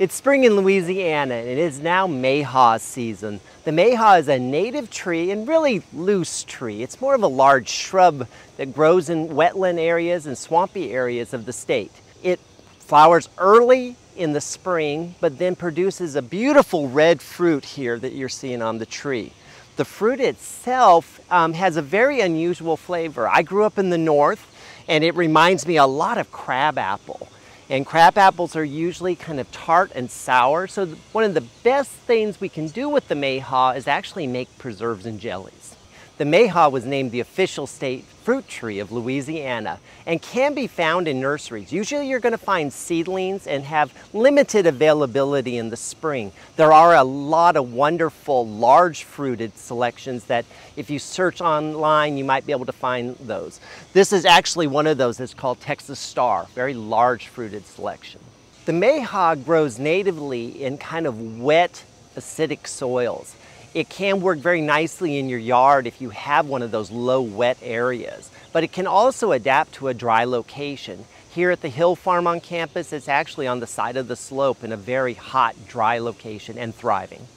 It's spring in Louisiana and it is now mayhaw season. The mayhaw is a native tree and really loose tree. It's more of a large shrub that grows in wetland areas and swampy areas of the state. It flowers early in the spring, but then produces a beautiful red fruit here that you're seeing on the tree. The fruit itself um, has a very unusual flavor. I grew up in the north and it reminds me a lot of crab apple. And crab apples are usually kind of tart and sour. So one of the best things we can do with the mayhaw is actually make preserves and jellies. The mayhaw was named the official state fruit tree of Louisiana and can be found in nurseries. Usually you're going to find seedlings and have limited availability in the spring. There are a lot of wonderful large fruited selections that if you search online you might be able to find those. This is actually one of those It's called Texas Star, very large fruited selection. The mayhaw grows natively in kind of wet acidic soils. It can work very nicely in your yard if you have one of those low wet areas, but it can also adapt to a dry location. Here at the Hill Farm on campus, it's actually on the side of the slope in a very hot, dry location and thriving.